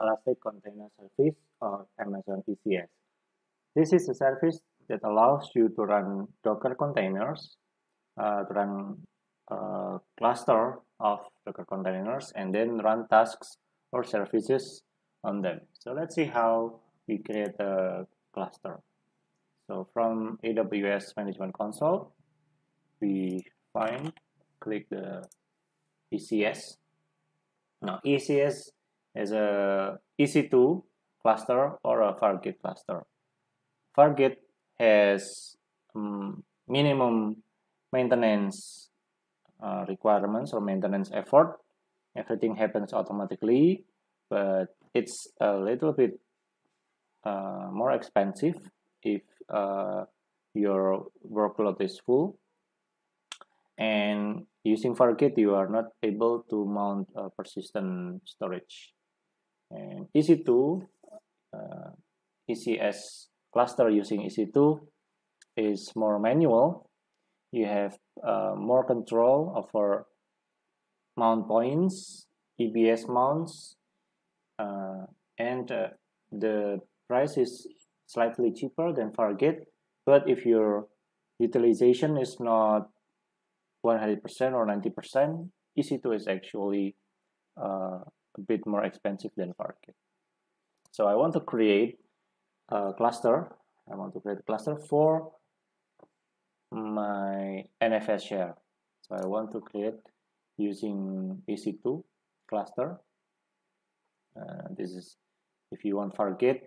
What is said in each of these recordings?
Elastic Container Service or Amazon ECS. This is a service that allows you to run Docker containers, uh, to run a cluster of Docker containers, and then run tasks or services on them. So let's see how we create a cluster. So from AWS Management Console, we find, click the ECS. Now ECS is a EC2 cluster or a Fargate cluster. Fargate has um, minimum maintenance uh, requirements or maintenance effort. Everything happens automatically, but it's a little bit uh, more expensive if uh, your workload is full. And using Fargate, you are not able to mount persistent storage. And EC2, uh, ECS cluster using EC2 is more manual. You have uh, more control over mount points, EBS mounts, uh, and uh, the price is slightly cheaper than Fargate. But if your utilization is not 100% or 90%, EC2 is actually uh, a bit more expensive than Fargate. So I want to create a cluster. I want to create a cluster for my NFS share. So I want to create using EC2 cluster. Uh, this is if you want Fargate,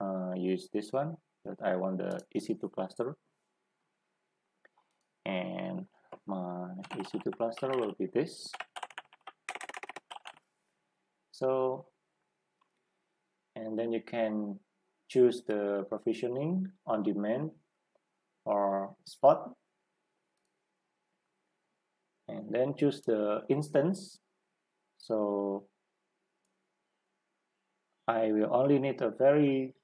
uh, use this one. But I want the EC2 cluster, and my EC2 cluster will be this. So, and then you can choose the provisioning on demand or spot. And then choose the instance. So I will only need a very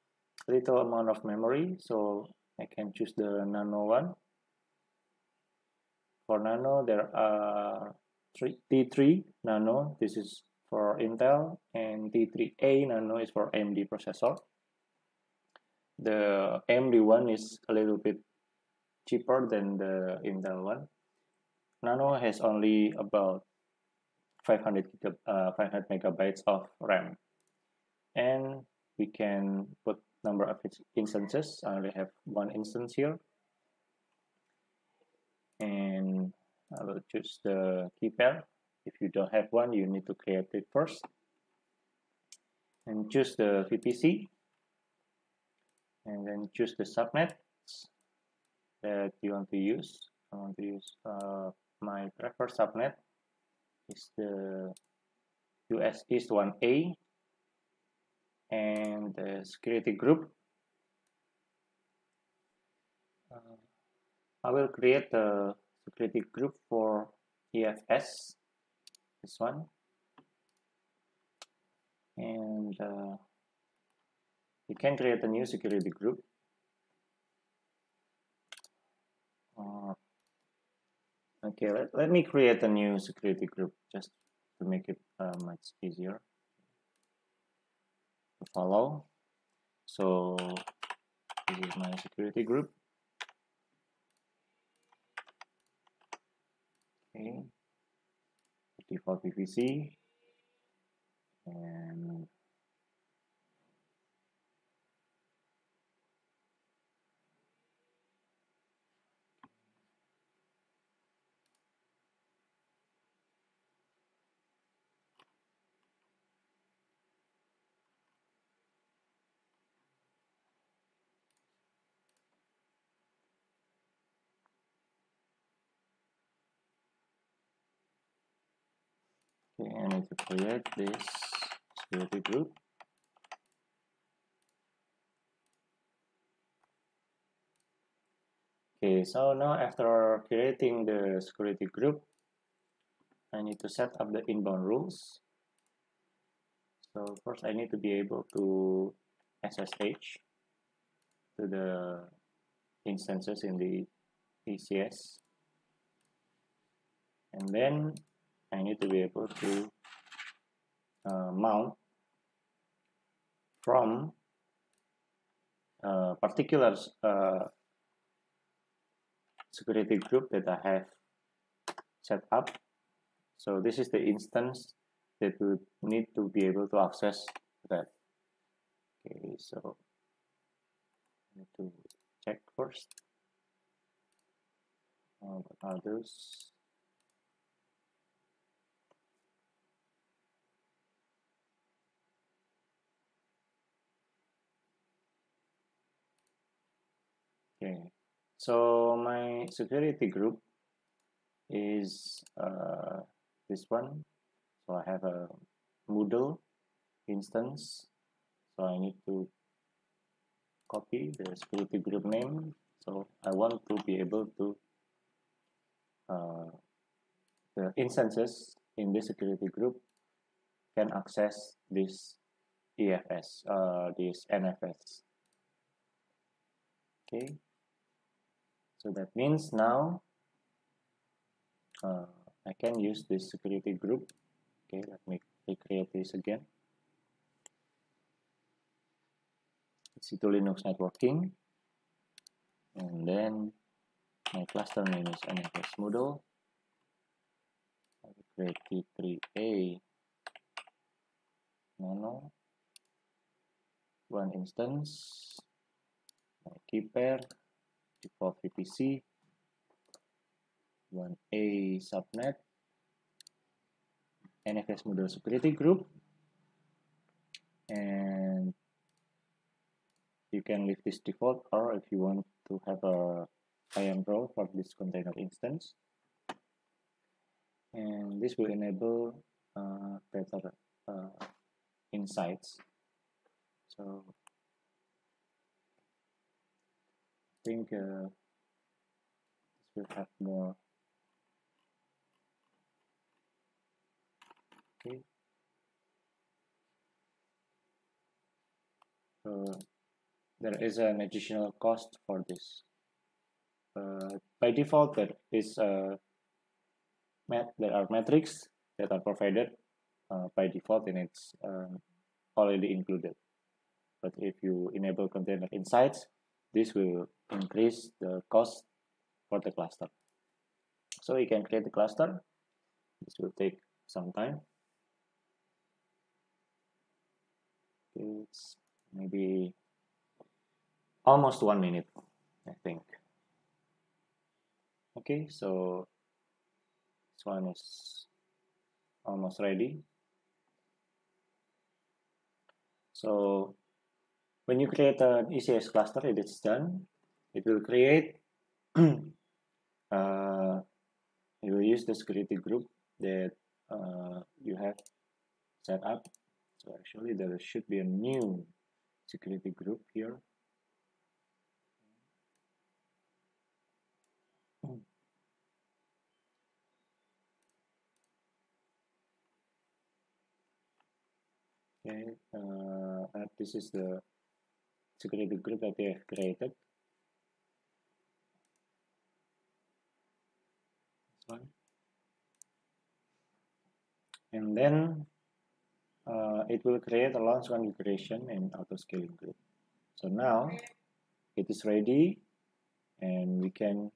little amount of memory so I can choose the nano one. For nano there are three, T3 nano. This is for Intel and T3A nano is for AMD processor the AMD one is a little bit cheaper than the Intel one. Nano has only about 500 uh, 500 megabytes of RAM, and we can put number of instances. I only have one instance here, and I will choose the key pair. If you don't have one, you need to create it first, and choose the VPC, and then choose the subnet that you want to use. I want to use uh, my preferred subnet is the US East 1A and the security group. Uh, I will create a security group for EFS this one. And uh, you can create a new security group. Uh, okay let, let me create a new security group just to make it uh, much easier to follow. So this is my security group. Okay default VPC okay I need to create this security group okay so now after creating the security group I need to set up the inbound rules. So first I need to be able to SSH to the instances in the ECS and then I need to be able to uh, mount from a particular uh, security group that I have set up. So this is the instance that we need to be able to access that. Okay, so I need to check first. Uh, what are those? Okay, so my security group is uh, this one. So I have a Moodle instance. So I need to copy the security group name. So I want to be able to uh, the instances in this security group can access this EFS, uh, this NFS. Okay, so that means now uh, I can use this security group. Okay let me recreate this again. To Linux networking. And then my cluster name is NFS Moodle. I create T3A nano. One instance. My key default VPC, 1A subnet, NFS Moodle security group, and you can leave this default or if you want to have a IAM role for this container instance. And this will enable uh, better uh, insights. So think uh, this will have more. Okay. So there is an additional cost for this. Uh, by default there is a mat there are metrics that are provided uh, by default and it's um, already included. But if you enable container insights this will increase the cost for the cluster. So we can create the cluster. This will take some time. It's maybe almost one minute I think. Okay so this one is almost ready. So when you create an ECS cluster, it is done. It will create, uh, you will use the security group that uh, you have set up. So actually there should be a new security group here. Okay, uh, this is the security group that we have created. This one. And then uh, it will create a launch configuration and auto scaling group. So now it is ready and we can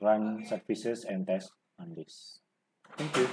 run services and test on this. Thank you.